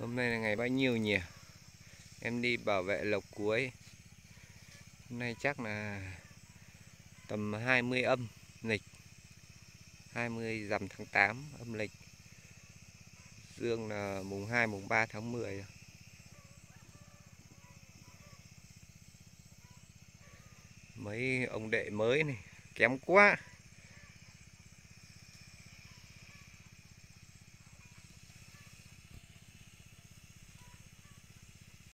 Hôm nay là ngày bao nhiêu nhỉ? Em đi bảo vệ lộc cuối. Hôm nay chắc là tầm 20 âm lịch. 20 rằm tháng 8 âm lịch. Dương là mùng 2 mùng 3 tháng 10 rồi. Mấy ông đệ mới này, kém quá.